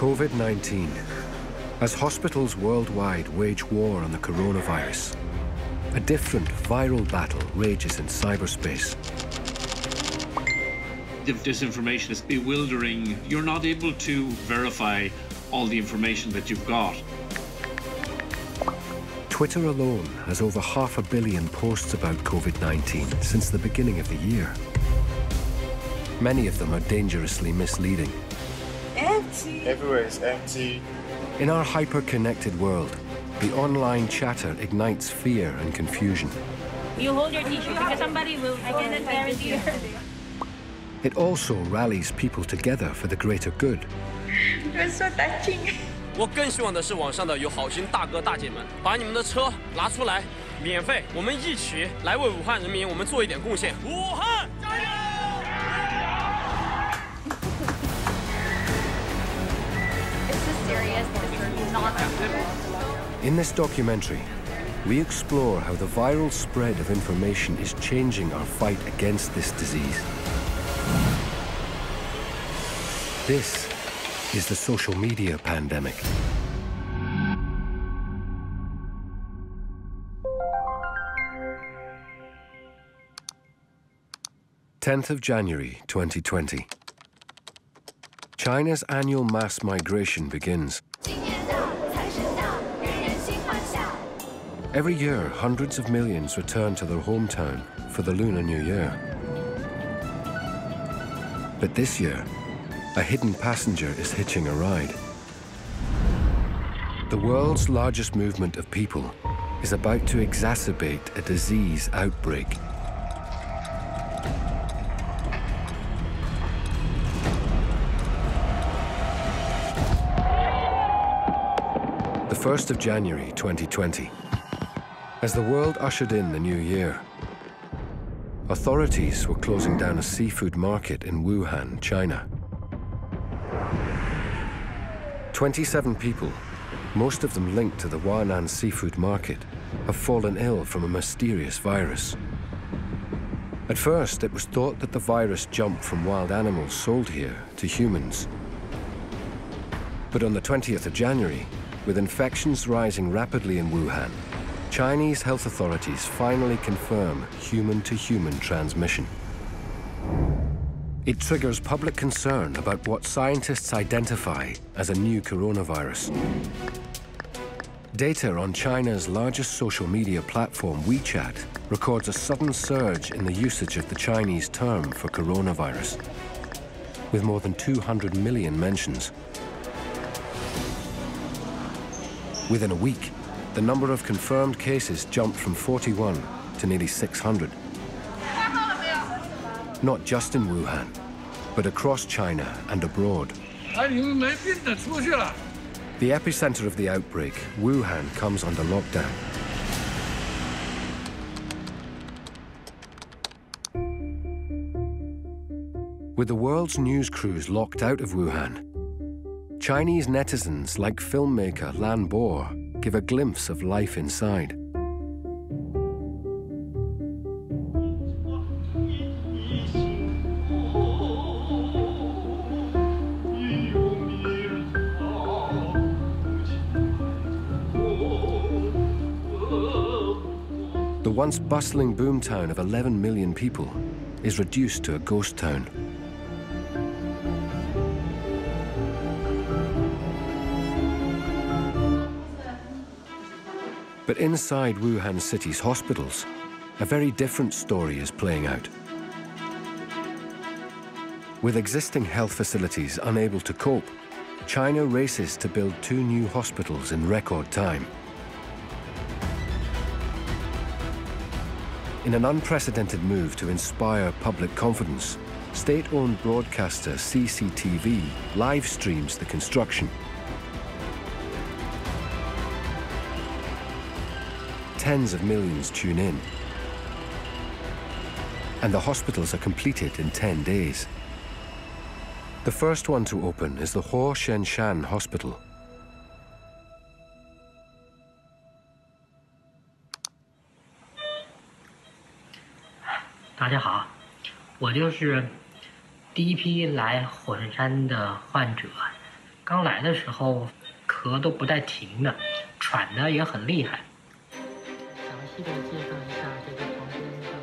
COVID 19. As hospitals worldwide wage war on the coronavirus, a different viral battle rages in cyberspace. The disinformation is bewildering. You're not able to verify all the information that you've got. Twitter alone has over half a billion posts about COVID 19 since the beginning of the year. Many of them are dangerously misleading. Empty. Everywhere is empty. In our hyper connected world, the online chatter ignites fear and confusion. You hold your tissue because somebody will. I cannot guarantee you. It also rallies people together for the greater good. You're so touching. 我更希望的是，网上的有好心大哥大姐们，把你们的车拿出来，免费，我们一起来为武汉人民，我们做一点贡献。武汉 In this documentary, we explore how the viral spread of information is changing our fight against this disease. This is the social media pandemic. Tenth of January, 2020. China's annual mass migration begins. Every year, hundreds of millions return to their hometown for the Lunar New Year. But this year, a hidden passenger is hitching a ride. The world's largest movement of people is about to exacerbate a disease outbreak. The 1st of January 2020. As the world ushered in the new year, authorities were closing down a seafood market in Wuhan, China. 27 people, most of them linked to the Huanan seafood market, have fallen ill from a mysterious virus. At first, it was thought that the virus jumped from wild animals sold here to humans. But on the 20th of January, with infections rising rapidly in Wuhan, Chinese health authorities finally confirm human to human transmission. It triggers public concern about what scientists identify as a new coronavirus. Data on China's largest social media platform, WeChat, records a sudden surge in the usage of the Chinese term for coronavirus, with more than 200 million mentions. Within a week, the number of confirmed cases jumped from 41 to nearly 600. Not just in Wuhan, but across China and abroad. The epicenter of the outbreak, Wuhan, comes under lockdown. With the world's news crews locked out of Wuhan, Chinese netizens like filmmaker Lan Bo give a glimpse of life inside. The once bustling boomtown of 11 million people is reduced to a ghost town. But inside Wuhan City's hospitals, a very different story is playing out. With existing health facilities unable to cope, China races to build two new hospitals in record time. In an unprecedented move to inspire public confidence, state-owned broadcaster CCTV live streams the construction. tens of millions tune in. And the hospitals are completed in 10 days. The first one to open is the Huoshenshan Hospital. Hello, 我就是第一批来火神山的患者，刚来的时候咳都不带停的，喘的也很厉害。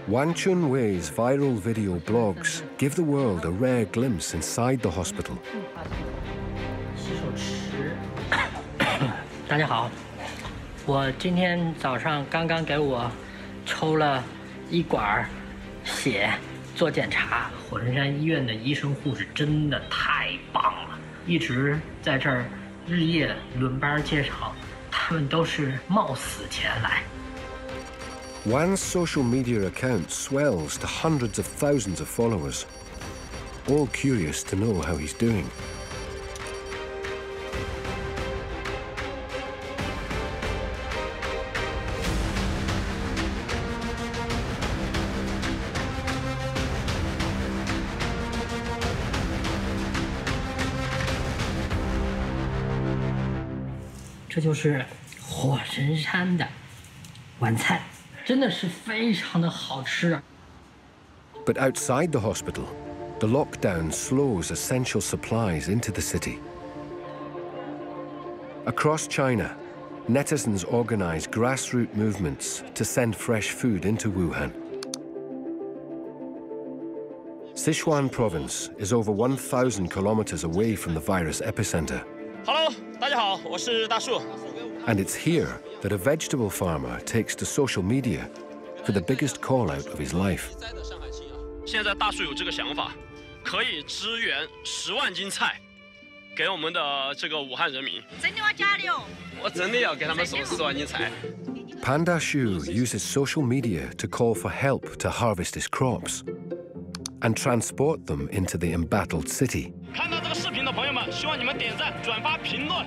Wan Chun Wei's viral video blogs give the world a rare glimpse inside the hospital. 洗手池。大家好，我今天早上刚刚给我抽了一管儿血做检查。火神山医院的医生护士真的太棒了，一直在这儿日夜轮班接场，他们都是冒死前来。Wan's social media account swells to hundreds of thousands of followers, all curious to know how he's doing. 这就是火神山的晚餐， 真的是非常的好吃啊。 But outside the hospital, the lockdown slows essential supplies into the city. Across China, netizens organize grassroots movements to send fresh food into Wuhan. Sichuan province is over 1,000 kilometers away from the virus epicenter, Hello，大家好，我是大树。 and it's here that a vegetable farmer takes to social media for the biggest call out of his life. 现在大树有这个想法，可以支援十万斤菜给我们的这个武汉人民。真的要加的哦。我真的要给他们送十万斤菜。 Panda Shu uses social media to call for help to harvest his crops and transport them into the embattled city. 看到这个视频的朋友们，希望你们点赞、转发、评论。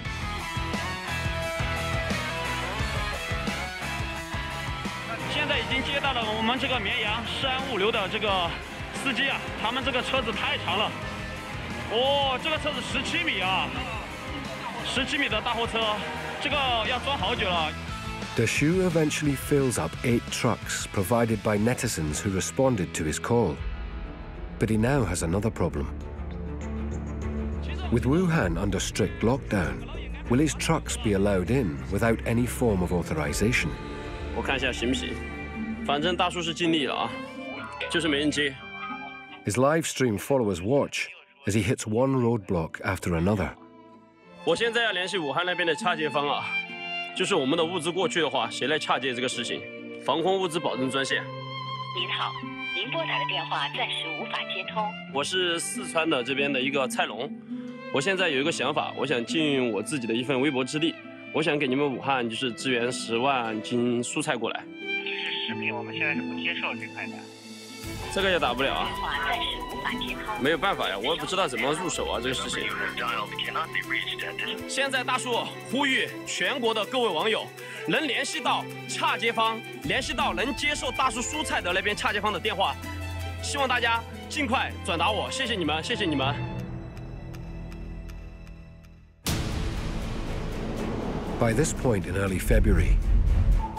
现在已经接到了我们这个绵阳三物流的这个司机啊，他们这个车子太长了，哦，这个车子十七米啊，十七米的大货车，这个要装好久了。Da Shu eventually fills up eight trucks provided by netizens who responded to his call. But he now has another problem. With Wuhan under strict lockdown, will his trucks be allowed in without any form of authorization? 我看一下行不行。反正大叔是尽力了啊，就是没人接。His live stream followers watch as he hits one roadblock after another. 我现在要联系武汉那边的洽接方啊，就是我们的物资过去的话，谁来洽接这个事情？防空物资保证专线。您好，您拨打的电话暂时无法接通。我是四川的这边的一个蔡龙，我现在有一个想法，我想尽我自己的一份微薄之力，我想给你们武汉就是支援十万斤蔬菜过来。就是食品，我们现在是不接受这块的。这个也打不了啊。没有办法呀，我也不知道怎么入手啊这个事情。现在大叔呼吁全国的各位网友，能联系到恰街坊，联系到能接受大叔蔬菜的那边恰街坊的电话，希望大家尽快转达我，谢谢你们，谢谢你们。By this point in early February,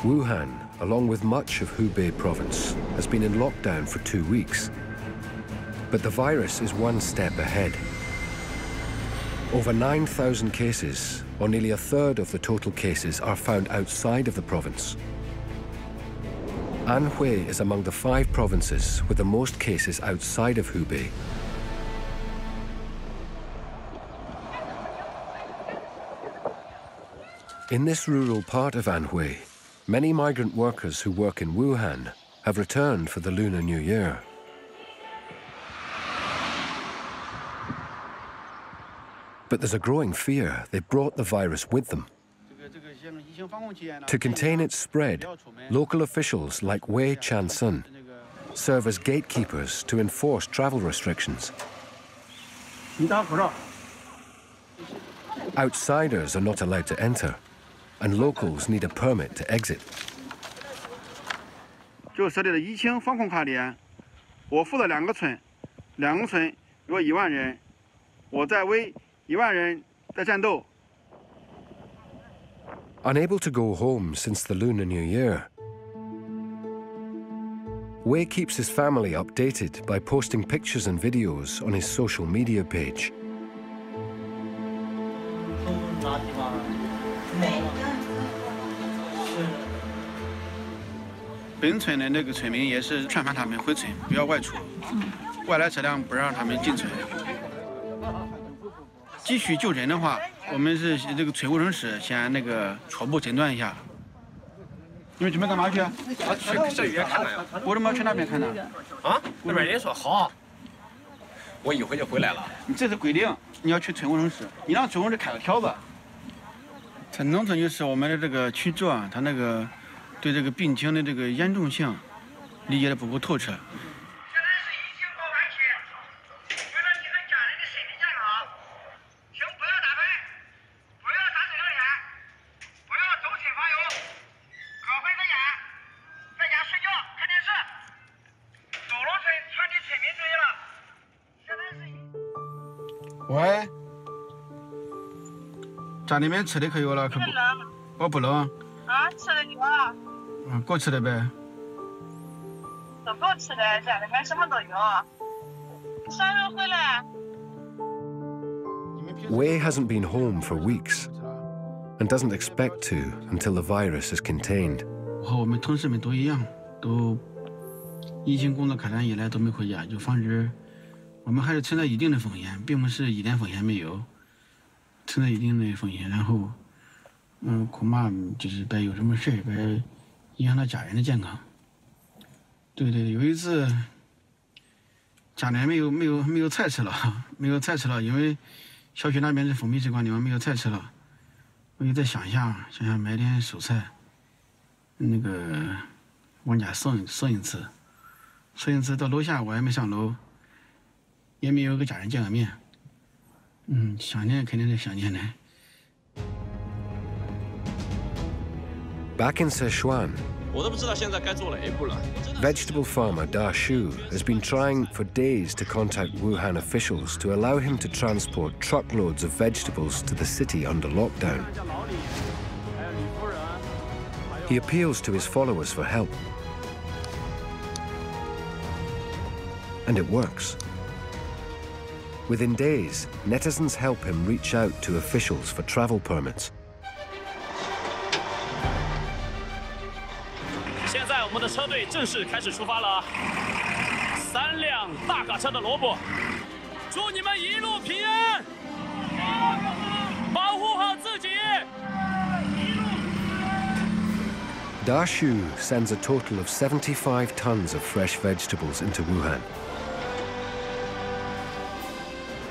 Wuhan, along with much of Hubei province, has been in lockdown for two weeks. But the virus is one step ahead. Over 9,000 cases, or nearly a third of the total cases, are found outside of the province. Anhui is among the five provinces with the most cases outside of Hubei. In this rural part of Anhui, many migrant workers who work in Wuhan have returned for the Lunar New Year. But there's a growing fear they brought the virus with them. To contain its spread, local officials like Wei Chansun serve as gatekeepers to enforce travel restrictions. Outsiders are not allowed to enter, and locals need a permit to exit. 就设立了疫情防控卡点，我负责两个村，两个村有一万人，我在为一万人在战斗。 Unable to go home since the Lunar New Year, Wei keeps his family updated by posting pictures and videos on his social media page. 本村的那个村民也是劝返他们回村，不要外出，外来车辆不让他们进村。急需就诊的话，我们是这个村卫生室先那个初步诊断一下。你们准备干嘛去？啊，去这医院看看呀。我怎么要去那边看呢？啊，那边人说好，我一会就回来了。你这是规定，你要去村卫生室，你让村卫生室开个条子。在农村就是我们的这个群众啊，他那个对这个病情的这个严重性理解的不够透彻。喂，家里面吃的可有了，可不？我不冷。啊，吃的有啊，嗯，给我吃的呗。都够吃的，家里面什么都有。啥时候回来？ Wei hasn't been home for weeks and doesn't expect to until the virus is contained. 我和我们同事们都一样，都疫情工作开展以来都没回家，就防止我们还是存在一定的风险，并不是一点风险没有，存在一定的风险。然后，嗯，恐怕就是别有什么事儿，别 影响到家人的健康。对对，有一次家里没有没有没有菜吃了，没有菜吃了，因为小区那边是封闭式管理嘛，没有菜吃了。我就在乡下，乡下买点蔬菜，那个往家送送一次，送一次到楼下我也没上楼，也没有跟家人见个面。嗯，想念肯定是想念的。Back in Sichuan, Vegetable farmer Da Shu has been trying for days to contact Wuhan officials to allow him to transport truckloads of vegetables to the city under lockdown. He appeals to his followers for help. And it works. Within days, netizens help him reach out to officials for travel permits. 的车队正式开始出发了，三辆大卡车的萝卜，祝你们一路平安，保护好自己。Da Shu sends a total of 75 tons of fresh vegetables into Wuhan.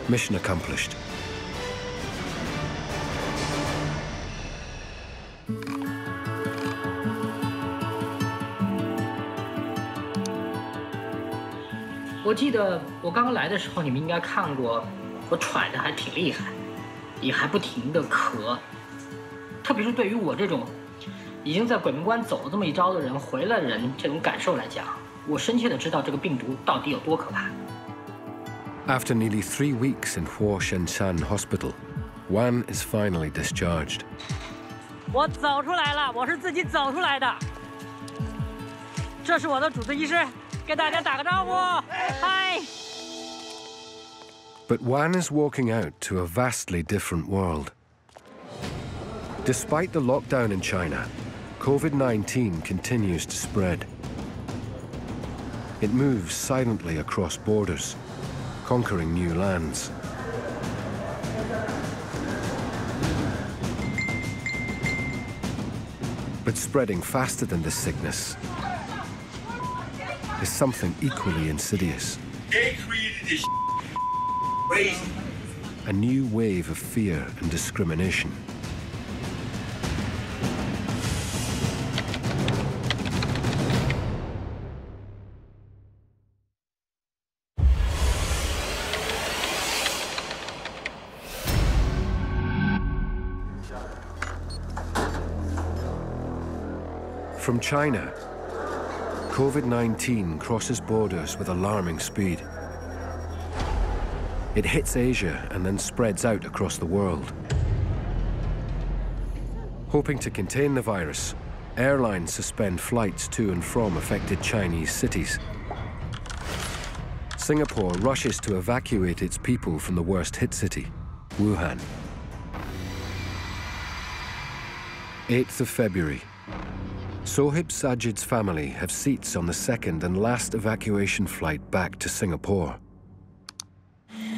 Mission accomplished. “我记得我刚刚来的时候，你们应该看过，我喘的还挺厉害，也还不停的咳。特别是对于我这种已经在鬼门关走了这么一遭的人，回来人这种感受来讲，我深切的知道这个病毒到底有多可怕。After nearly three weeks in Huo Shenshan Hospital, Wan is finally discharged. 我走出来了，我是自己走出来的。这是我的主治医师，给大家打个招呼，嗨。 But Wan is walking out to a vastly different world. Despite the lockdown in China, COVID 19 continues to spread. It moves silently across borders, conquering new lands. But spreading faster than this sickness is something equally insidious. They created this crazy. A new wave of fear and discrimination. From China, COVID 19 crosses borders with alarming speed. It hits Asia and then spreads out across the world. Hoping to contain the virus, airlines suspend flights to and from affected Chinese cities. Singapore rushes to evacuate its people from the worst hit city, Wuhan. 8th of February. Sohib Sajid's family have seats on the second and last evacuation flight back to Singapore.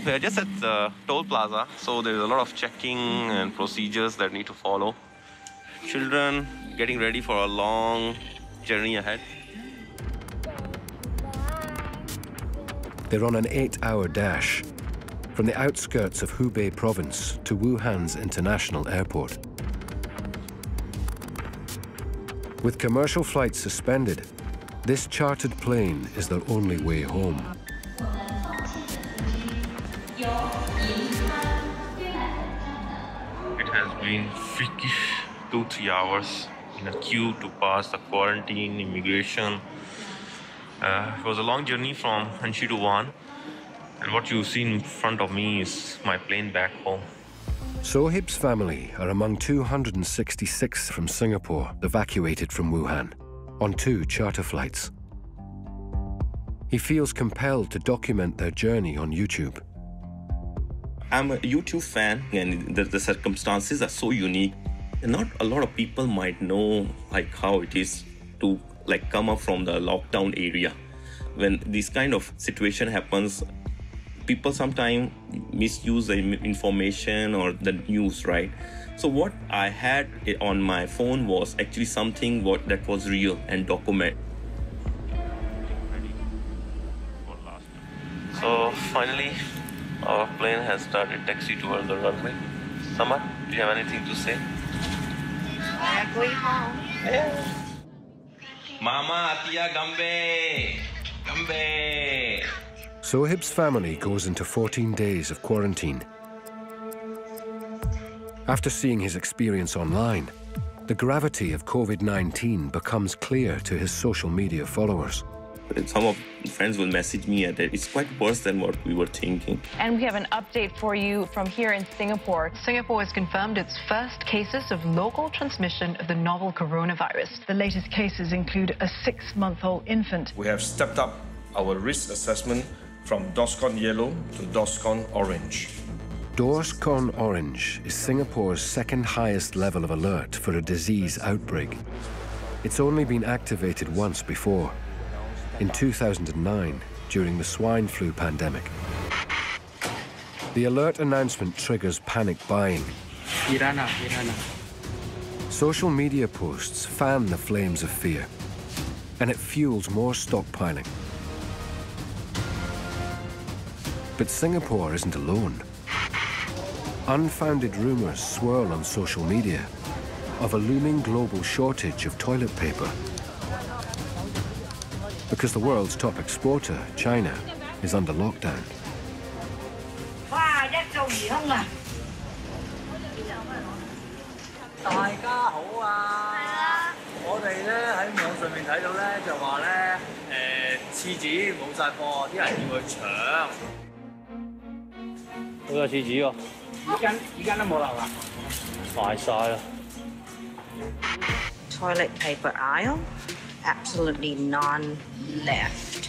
We're just at the toll plaza, so there's a lot of checking and procedures that need to follow. Children getting ready for a long journey ahead. They're on an eight hour dash from the outskirts of Hubei province to Wuhan's international airport. With commercial flights suspended, this chartered plane is their only way home. It has been freakish two, three hours in a queue to pass the quarantine, immigration. Uh, it was a long journey from Hanxi to Wuhan. And what you see in front of me is my plane back home. Sohib's family are among 266 from Singapore evacuated from Wuhan on two charter flights. He feels compelled to document their journey on YouTube. I'm a YouTube fan, and the, the circumstances are so unique. Not a lot of people might know like how it is to like come up from the lockdown area. When this kind of situation happens, people sometimes misuse the information or the news, right? So what I had on my phone was actually something what that was real and documented. So finally, our plane has started taxi towards the runway. Samar, do you have anything to say? I'm going home. Mama, Atia, Gambe! Gambe! Sohib's family goes into 14 days of quarantine. After seeing his experience online, the gravity of COVID 19 becomes clear to his social media followers. Some of friends will message me that it's quite worse than what we were thinking. And we have an update for you from here in Singapore. Singapore has confirmed its first cases of local transmission of the novel coronavirus. The latest cases include a six-month-old infant. We have stepped up our risk assessment from DORSCON Yellow to DORSCON Orange. DORSCON Orange is Singapore's second highest level of alert for a disease outbreak. It's only been activated once before, in 2009 during the swine flu pandemic. The alert announcement triggers panic buying. Irana, Irana. Social media posts fan the flames of fear, and it fuels more stockpiling. But Singapore isn't alone. Unfounded rumours swirl on social media of a looming global shortage of toilet paper. Because the world's top exporter, China, is under lockdown. 哇！一嚿鱼胸啊！大家好啊！系啊！我哋咧喺网上面睇到咧，就话咧诶厕纸冇晒货，啲人要去抢。好有厕纸喎！而家而家都冇啦嘛？卖晒啦！ Toilet paper aisle, absolutely none left.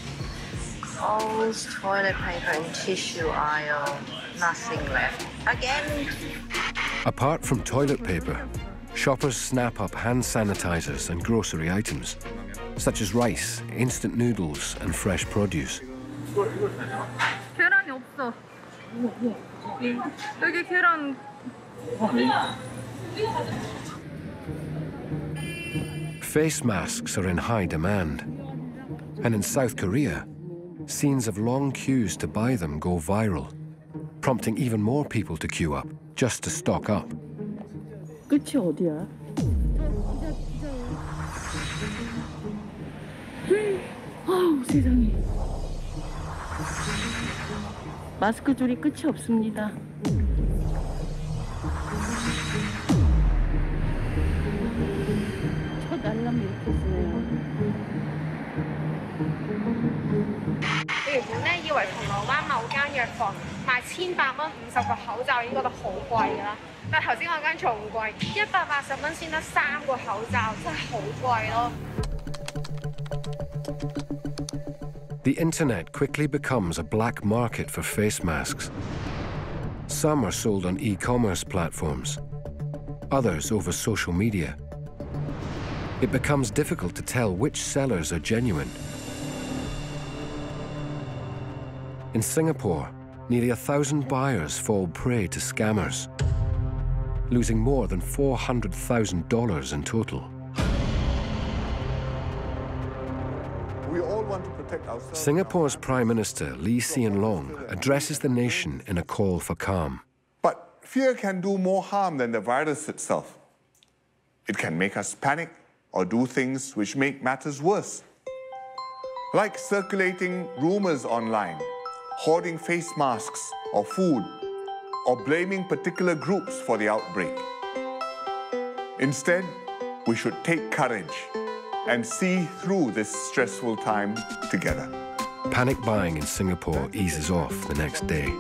Coles, toilet paper and tissue aisle, nothing left. Again. Apart from toilet paper, shoppers snap up hand sanitizers and grocery items, such as rice, instant noodles, and fresh produce. 계란이 없어. 여기 계란. Face masks are in high demand. And in South Korea, scenes of long queues to buy them go viral, prompting even more people to queue up just to stock up. 끝이 어디야? 아우 세상에. 마스크 줄이 끝이 없습니 다。 原本咧以为铜锣湾某间药房卖千百蚊五十个口罩已经觉得好贵啦，但头先那间仲贵，一百八十蚊先得三个口罩，真系好贵咯。The internet quickly becomes a black market for face masks. Some are sold on e commerce platforms, others over social media. It becomes difficult to tell which sellers are genuine. In Singapore, nearly a thousand buyers fall prey to scammers, losing more than $400,000 in total. Singapore's Prime Minister Lee Hsien Loong addresses the nation in a call for calm. But fear can do more harm than the virus itself. It can make us panic or do things which make matters worse. Like circulating rumors online, hoarding face masks or food, or blaming particular groups for the outbreak. Instead, we should take courage and see through this stressful time together. Panic buying in Singapore eases off the next day.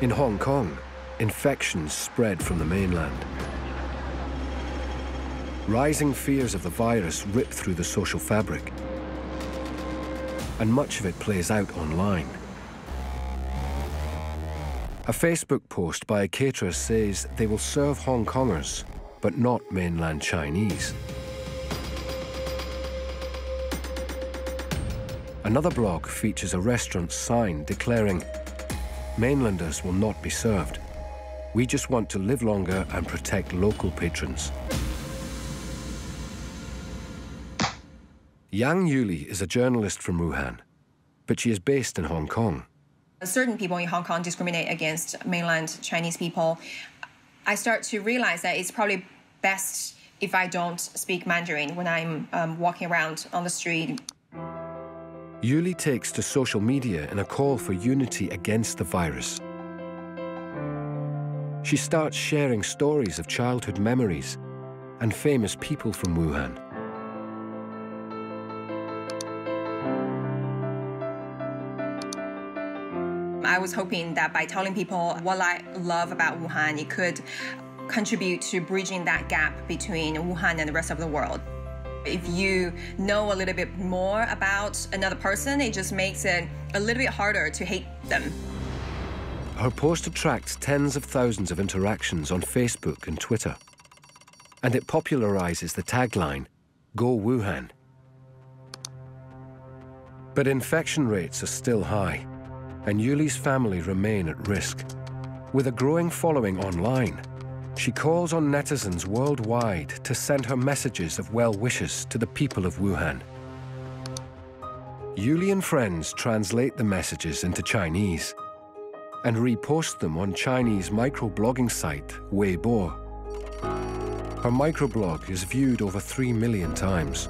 In Hong Kong, infections spread from the mainland. Rising fears of the virus rip through the social fabric, and much of it plays out online. A Facebook post by a caterer says they will serve Hong Kongers, but not mainland Chinese. Another blog features a restaurant sign declaring, Mainlanders will not be served. We just want to live longer and protect local patrons. Yang Yuli is a journalist from Wuhan, but she is based in Hong Kong. Certain people in Hong Kong discriminate against mainland Chinese people. I start to realize that it's probably best if I don't speak Mandarin when I'm um, walking around on the street. Yuli takes to social media in a call for unity against the virus. She starts sharing stories of childhood memories and famous people from Wuhan. I was hoping that by telling people what I love about Wuhan, it could contribute to bridging that gap between Wuhan and the rest of the world. If you know a little bit more about another person, it just makes it a little bit harder to hate them. Her post attracts tens of thousands of interactions on Facebook and Twitter. And it popularizes the tagline, Go Wuhan. But infection rates are still high, and Yuli's family remain at risk. With a growing following online, she calls on netizens worldwide to send her messages of well wishes to the people of Wuhan. Yuli and friends translate the messages into Chinese and repost them on Chinese microblogging site Weibo. Her microblog is viewed over 3 million times.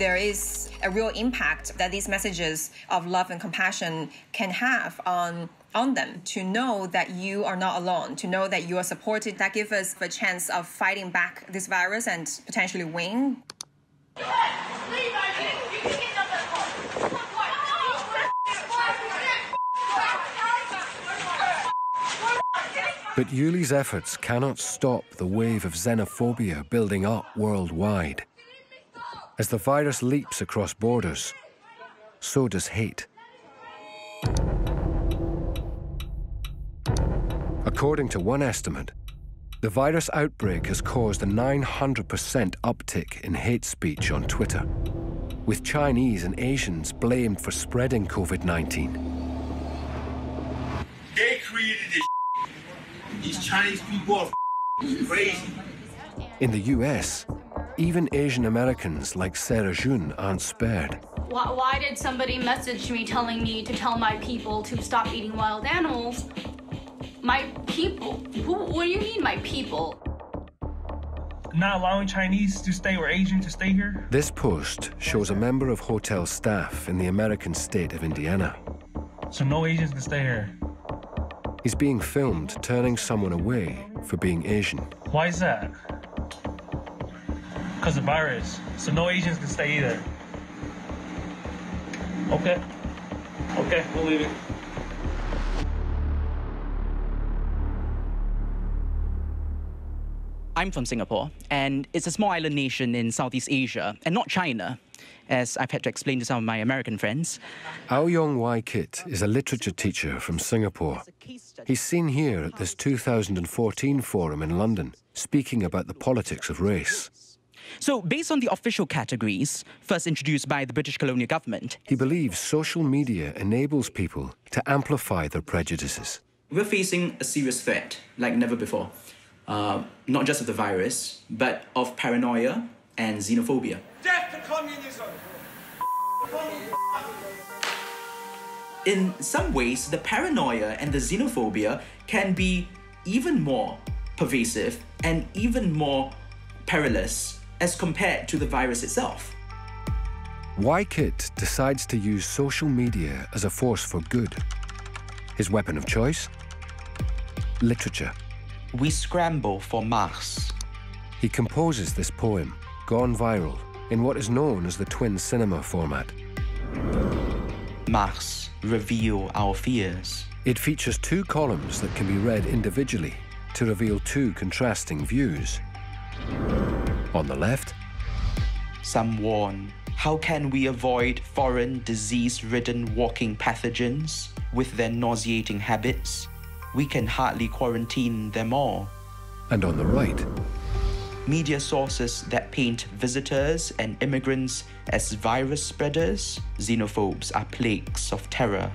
There is a real impact that these messages of love and compassion can have on on them to know that you are not alone, to know that you are supported. That gives us a chance of fighting back this virus and potentially win. But Yuli's efforts cannot stop the wave of xenophobia building up worldwide. As the virus leaps across borders, so does hate. According to one estimate, the virus outbreak has caused a 900% uptick in hate speech on Twitter, with Chinese and Asians blamed for spreading COVID 19. They created this. These Chinese people are crazy. In the US, even Asian Americans like Sarah Jun aren't spared. Why, why did somebody message me telling me to tell my people to stop eating wild animals? My people? Who, what do you mean, my people? Not allowing Chinese to stay or Asian to stay here? This post shows a member of hotel staff in the American state of Indiana. So no Asians can stay here. He's being filmed turning someone away for being Asian. Why is that? Because of virus. So no Asians can stay either. Okay. Okay, we'll leave it. I'm from Singapore, and it's a small island nation in Southeast Asia, and not China, as I've had to explain to some of my American friends. Ao Yong Wai Kit is a literature teacher from Singapore. He's seen here at this 2014 forum in London, speaking about the politics of race. So, based on the official categories, first introduced by the British colonial government, He believes social media enables people to amplify their prejudices. we're facing a serious threat like never before. Uh, not just of the virus, but of paranoia and xenophobia. Death to communism! In some ways, the paranoia and the xenophobia can be even more pervasive and even more perilous as compared to the virus itself. Wai Kit decides to use social media as a force for good. His weapon of choice? Literature. We scramble for Mars. He composes this poem, gone viral, in what is known as the twin cinema format. Mars, reveal our fears. It features two columns that can be read individually to reveal two contrasting views. On the left, Some warn how can we avoid foreign disease ridden walking pathogens with their nauseating habits? We can hardly quarantine them all. and on the right, Media sources that paint visitors and immigrants as virus spreaders, xenophobes are plagues of terror.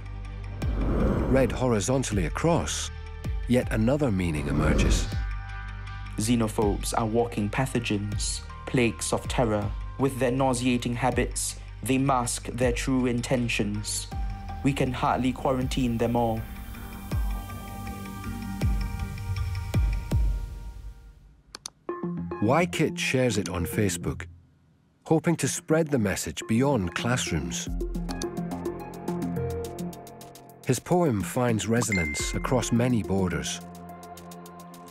read horizontally across, yet another meaning emerges. Xenophobes are walking pathogens, plagues of terror. With their nauseating habits, they mask their true intentions. We can hardly quarantine them all. Wai Kit shares it on Facebook, hoping to spread the message beyond classrooms. His poem finds resonance across many borders.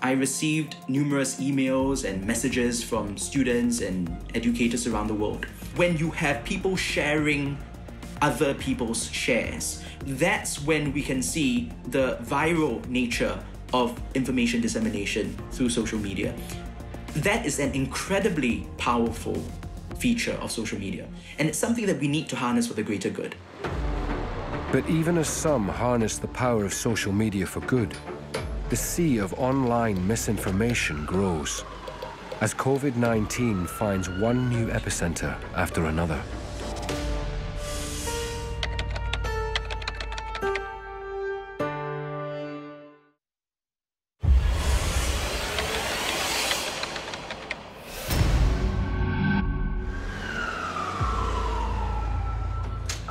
I received numerous emails and messages from students and educators around the world. When you have people sharing other people's shares, that's when we can see the viral nature of information dissemination through social media. That is an incredibly powerful feature of social media, and it's something that we need to harness for the greater good. But even as some harness the power of social media for good, the sea of online misinformation grows as COVID 19 finds one new epicenter after another.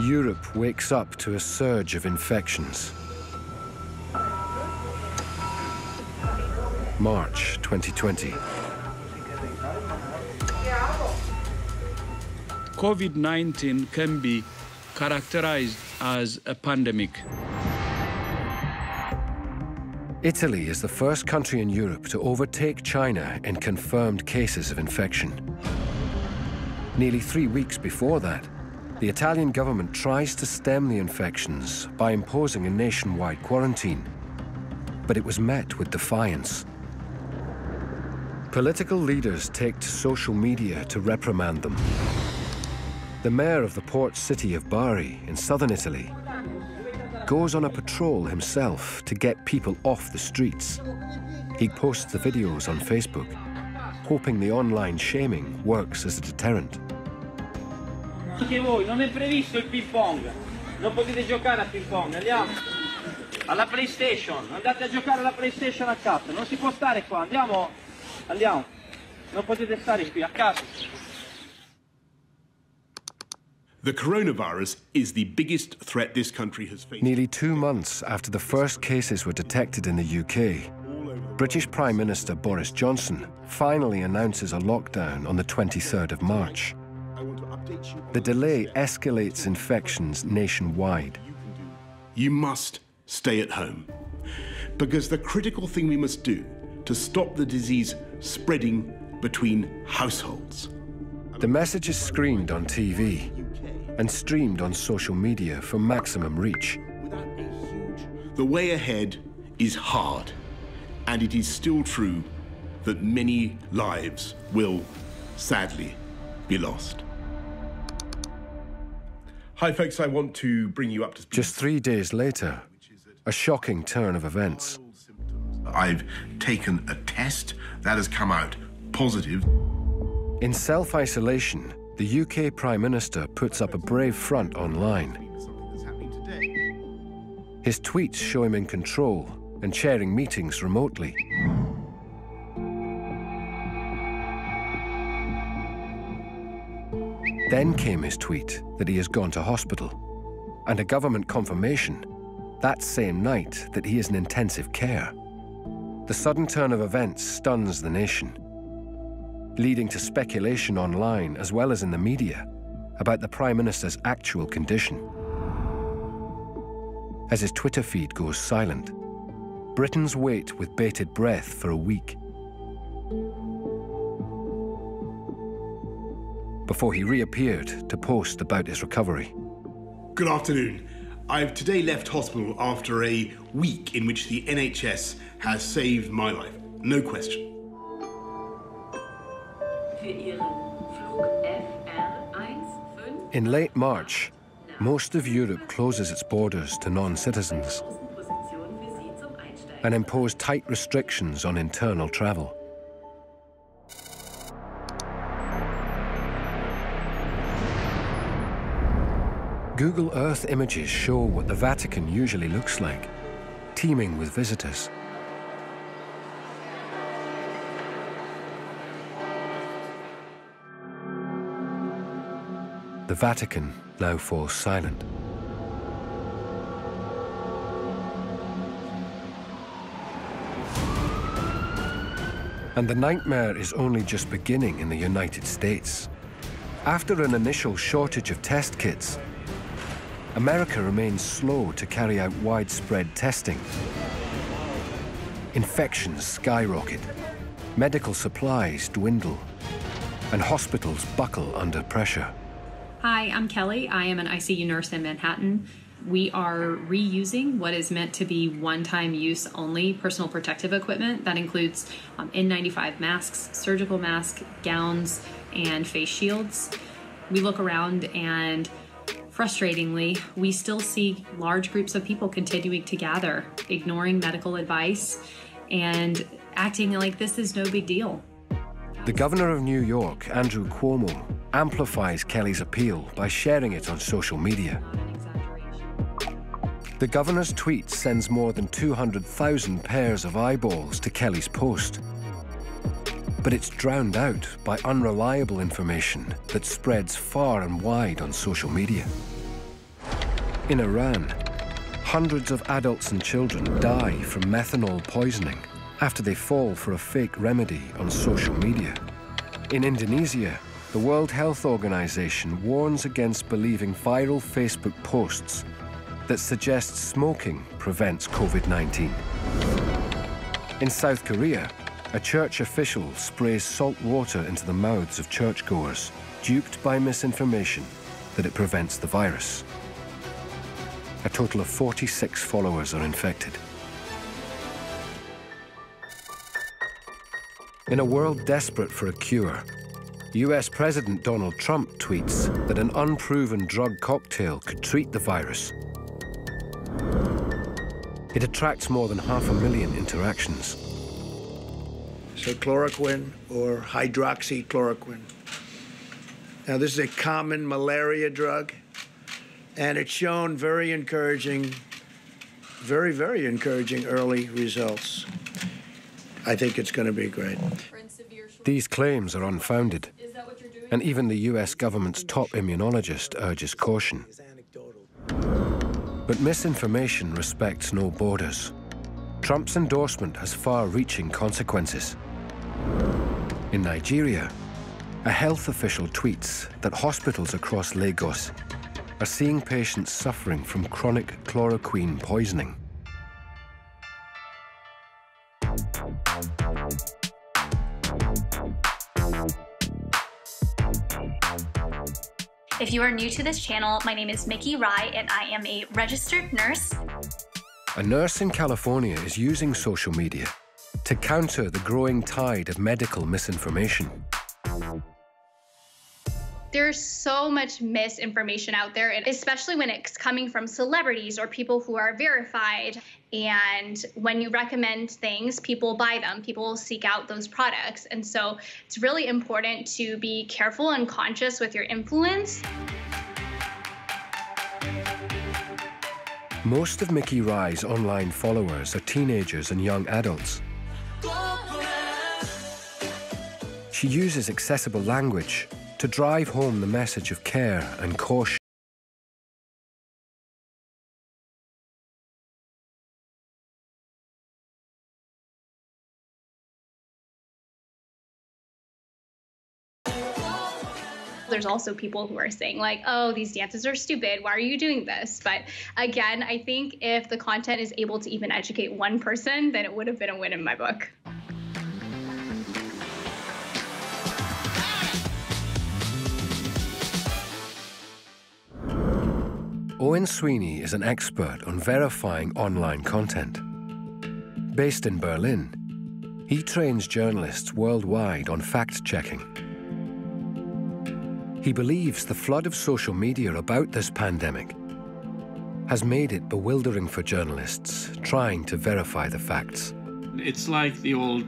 Europe wakes up to a surge of infections. March 2020. COVID 19 can be characterized as a pandemic. Italy is the first country in Europe to overtake China in confirmed cases of infection. Nearly three weeks before that, the Italian government tries to stem the infections by imposing a nationwide quarantine. But it was met with defiance. Political leaders take to social media to reprimand them. The mayor of the port city of Bari in southern Italy goes on a patrol himself to get people off the streets. He posts the videos on Facebook, hoping the online shaming works as a deterrent. Anche voi, non è previsto il ping pong. Non potete giocare a ping pong, andiamo. Alla PlayStation, andate a giocare alla PlayStation a casa. Non si può stare qua, andiamo. Andiamo. Non potete stare qui a casa. The coronavirus is the biggest threat this country has faced. Nearly two months after the first cases were detected in the UK, British Prime Minister Boris Johnson finally announces a lockdown on the 23rd of March. The delay escalates infections nationwide. You must stay at home. Because the critical thing we must do to stop the disease spreading between households The message is screened on TV and streamed on social media for maximum reach. The way ahead is hard, and it is still true that many lives will, sadly, be lost. Hi, folks. I want to bring you up to speed. Just three days later, a shocking turn of events. I've taken a test that has come out positive. In self isolation, the UK Prime Minister puts up a brave front online. His tweets show him in control and chairing meetings remotely. Then came his tweet that he has gone to hospital, and a government confirmation that same night that he is in intensive care. The sudden turn of events stuns the nation, leading to speculation online as well as in the media about the Prime Minister's actual condition. As his Twitter feed goes silent, Britons wait with bated breath for a week. Before he reappeared to post about his recovery. Good afternoon. I've today left hospital after a week in which the NHS has saved my life. No question. In late March, most of Europe closes its borders to non citizens and impose tight restrictions on internal travel. Google Earth images show what the Vatican usually looks like, teeming with visitors. The Vatican now falls silent. And the nightmare is only just beginning in the United States. After an initial shortage of test kits, America remains slow to carry out widespread testing. Infections skyrocket, medical supplies dwindle, and hospitals buckle under pressure. Hi, I'm Kelly. I am an ICU nurse in Manhattan. We are reusing what is meant to be one time use only personal protective equipment. That includes um, N95 masks, surgical masks, gowns, and face shields. We look around and frustratingly, we still see large groups of people continuing to gather, ignoring medical advice, and acting like this is no big deal. The governor of New York, Andrew Cuomo, amplifies Kelly's appeal by sharing it on social media. The governor's tweet sends more than 200,000 pairs of eyeballs to Kelly's post. But it's drowned out by unreliable information that spreads far and wide on social media. In Iran, hundreds of adults and children die from methanol poisoning after they fall for a fake remedy on social media. In Indonesia, the World Health Organization warns against believing viral Facebook posts that suggest smoking prevents COVID 19. In South Korea, a church official sprays salt water into the mouths of churchgoers, duped by misinformation that it prevents the virus. A total of 46 followers are infected. In a world desperate for a cure, US President Donald Trump tweets that an unproven drug cocktail could treat the virus. It attracts more than half a million interactions. So chloroquine or hydroxychloroquine. Now this is a common malaria drug, and it's shown very encouraging, very, very encouraging early results. I think it's going to be great. These claims are unfounded, and even the US government's top immunologist urges caution. But misinformation respects no borders. Trump's endorsement has far reaching consequences. In Nigeria, a health official tweets that hospitals across Lagos are seeing patients suffering from chronic chloroquine poisoning. If you are new to this channel, my name is Miki Rai and I am a registered nurse. A nurse in California is using social media to counter the growing tide of medical misinformation. There's so much misinformation out there, and especially when it's coming from celebrities or people who are verified. And when you recommend things, people buy them, people seek out those products. And so it's really important to be careful and conscious with your influence. Most of Miki Rai's online followers are teenagers and young adults. She uses accessible language to drive home the message of care and caution. there's also people who are saying like oh these dances are stupid. Why are you doing this? But again i think if the content is able to even educate one person then it would have been a win in my book Eoghan Sweeney is an expert on verifying online content. Based in Berlin, he trains journalists worldwide on fact checking. He believes the flood of social media about this pandemic has made it bewildering for journalists trying to verify the facts. It's like the old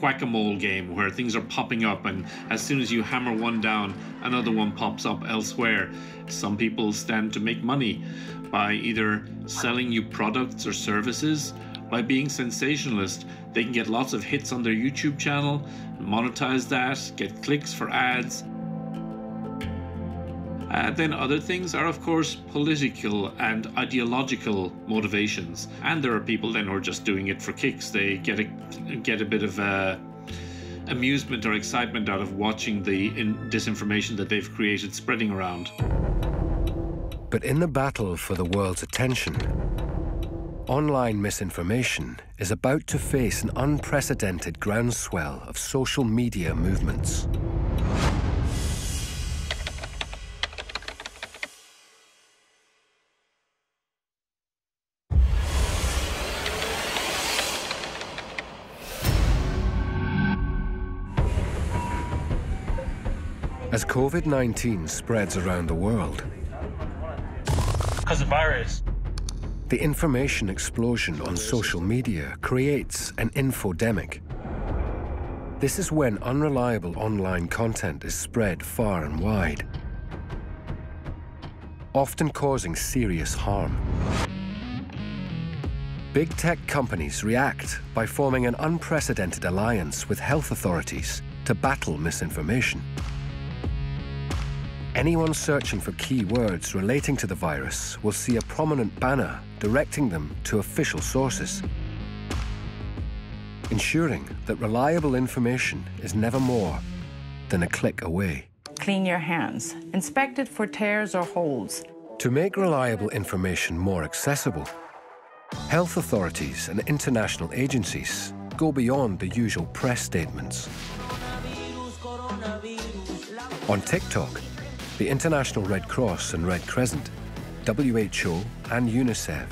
whack-a-mole game where things are popping up and as soon as you hammer one down another one pops up elsewhere. Some people stand to make money by either selling you products or services. By being sensationalist they can get lots of hits on their youtube channel monetize that get clicks for ads uh, then other things are, of course, political and ideological motivations. And there are people then who are just doing it for kicks. They get a get a bit of uh, amusement or excitement out of watching the disinformation that they've created spreading around. But in the battle for the world's attention, online misinformation is about to face an unprecedented groundswell of social media movements. As COVID 19 spreads around the world, because of virus. The information explosion on social media creates an infodemic. This is when unreliable online content is spread far and wide, often causing serious harm. Big tech companies react by forming an unprecedented alliance with health authorities to battle misinformation. Anyone searching for keywords relating to the virus will see a prominent banner directing them to official sources, ensuring that reliable information is never more than a click away. Clean your hands. Inspect it for tears or holes. To make reliable information more accessible, health authorities and international agencies go beyond the usual press statements. On TikTok, the International Red Cross and Red Crescent, WHO and UNICEF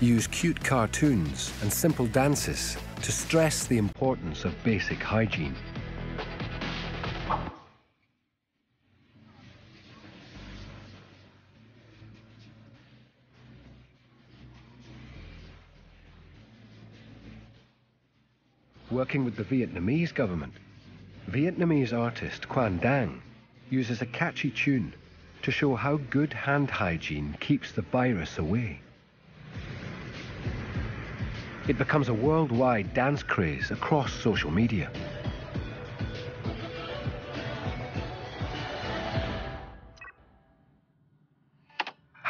use cute cartoons and simple dances to stress the importance of basic hygiene. Working with the Vietnamese government, Vietnamese artist Quang Dang uses a catchy tune to show how good hand hygiene keeps the virus away. It becomes a worldwide dance craze across social media.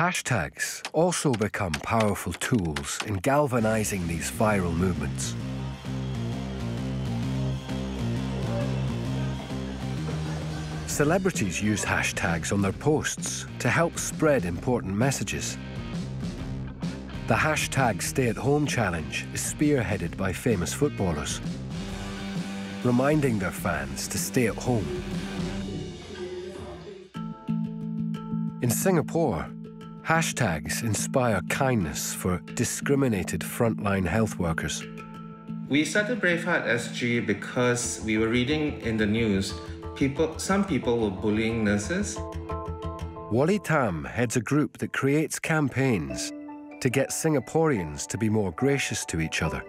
Hashtags also become powerful tools in galvanizing these viral movements. Celebrities use hashtags on their posts to help spread important messages. The hashtag Stay at Home Challenge is spearheaded by famous footballers, reminding their fans to stay at home. In Singapore, hashtags inspire kindness for discriminated frontline health workers. We started Braveheart SG because we were reading in the news people some people were bullying nurses. Wally Tam heads a group that creates campaigns to get Singaporeans to be more gracious to each other.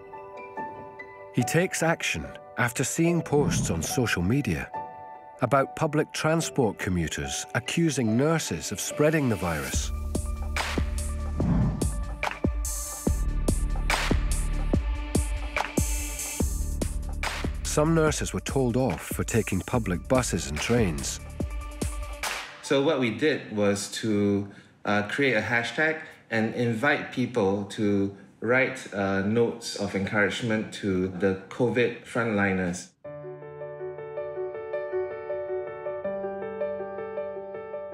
He takes action after seeing posts on social media about public transport commuters accusing nurses of spreading the virus. Some nurses were told off for taking public buses and trains. So what we did was to uh, create a hashtag and invite people to write uh, notes of encouragement to the COVID frontliners.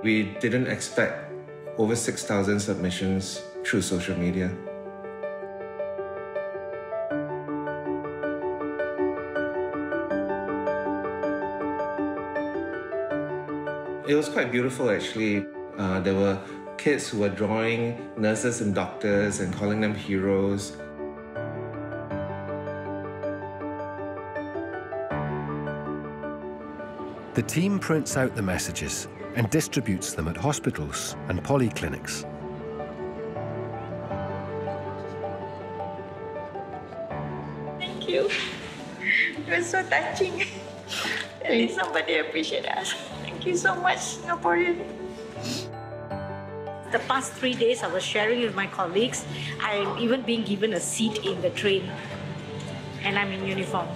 We didn't expect over 6,000 submissions through social media. It was quite beautiful actually. Uh, there were kids who were drawing nurses and doctors and calling them heroes. The team prints out the messages and distributes them at hospitals and polyclinics. Thank you. It was so touching. At least somebody appreciated us. Thank you so much, Singaporean. The past three days, I was sharing with my colleagues. I'm even being given a seat in the train, and I'm in uniform.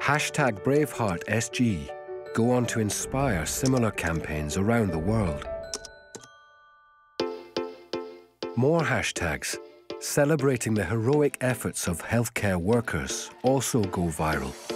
Hashtag Braveheart SG go on to inspire similar campaigns around the world. More hashtags celebrating the heroic efforts of healthcare workers also go viral.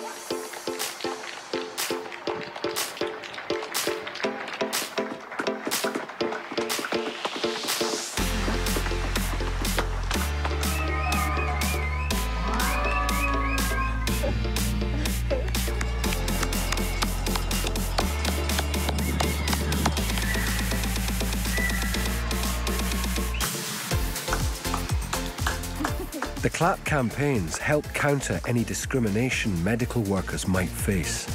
CLAP campaigns help counter any discrimination medical workers might face.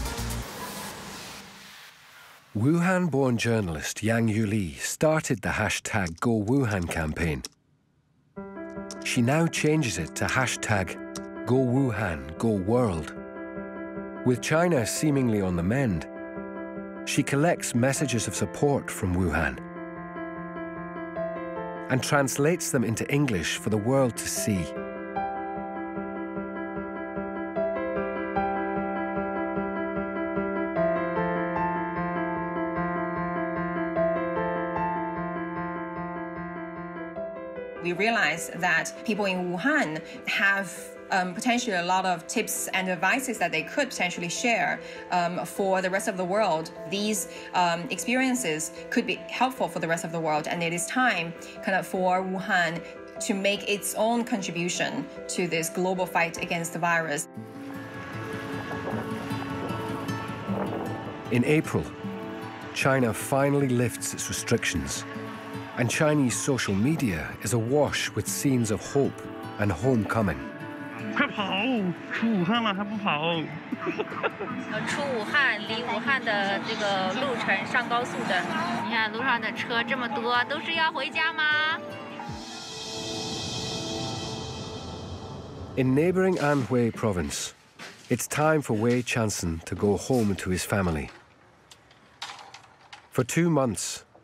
Wuhan-born journalist Yang Yuli started the hashtag Go Wuhan campaign. She now changes it to hashtag Go Wuhan, Go World. With China seemingly on the mend, she collects messages of support from Wuhan and translates them into English for the world to see. That people in Wuhan have um, potentially a lot of tips and advices that they could potentially share um, for the rest of the world. These um, experiences could be helpful for the rest of the world, and it is time kind of for Wuhan to make its own contribution to this global fight against the virus. In April, China finally lifts its restrictions, and Chinese social media is awash with scenes of hope and homecoming. 快跑！出武汉了还不跑？呃，出武汉离武汉的这个路程上高速的，你看路上的车这么多，都是要回家吗？ In neighbouring Anhui province, it's time for Wei Chanson to go home to his family. For two months,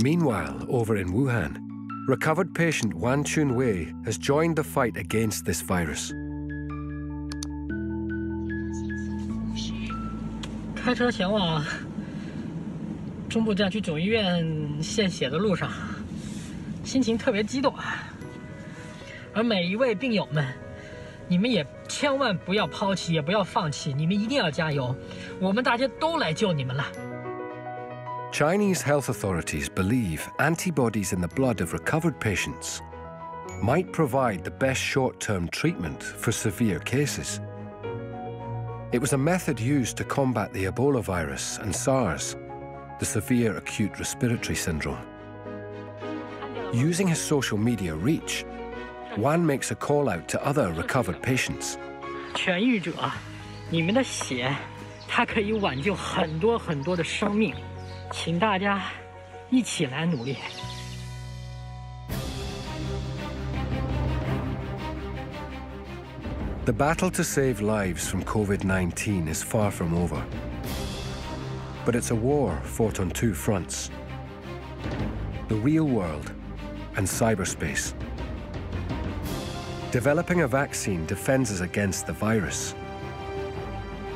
Meanwhile, over in Wuhan, recovered patient Wan Chun Wei has joined the fight against this virus. 开车前往中部战区总医院献血的路上，心情特别激动。而每一位病友们，你们也千万不要抛弃，也不要放弃，你们一定要加油！我们大家都来救你们了。Chinese health authorities believe antibodies in the blood of recovered patients might provide the best short term treatment for severe cases. It was a method used to combat the Ebola virus and SARS, the severe acute respiratory syndrome. Using his social media reach, Wan makes a call out to other recovered patients. 痊愈者，你们的血，它可以挽救很多很多的生命，请大家一起来努力。 The battle to save lives from COVID 19 is far from over. But it's a war fought on two fronts the real world and cyberspace. Developing a vaccine defends us against the virus.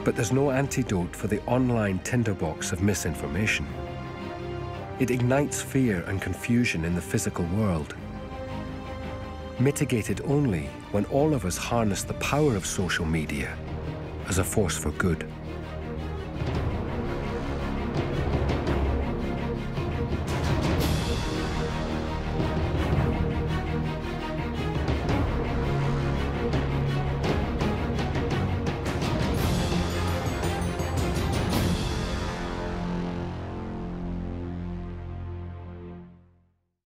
But there's no antidote for the online tinderbox of misinformation. It ignites fear and confusion in the physical world mitigated only when all of us harness the power of social media as a force for good.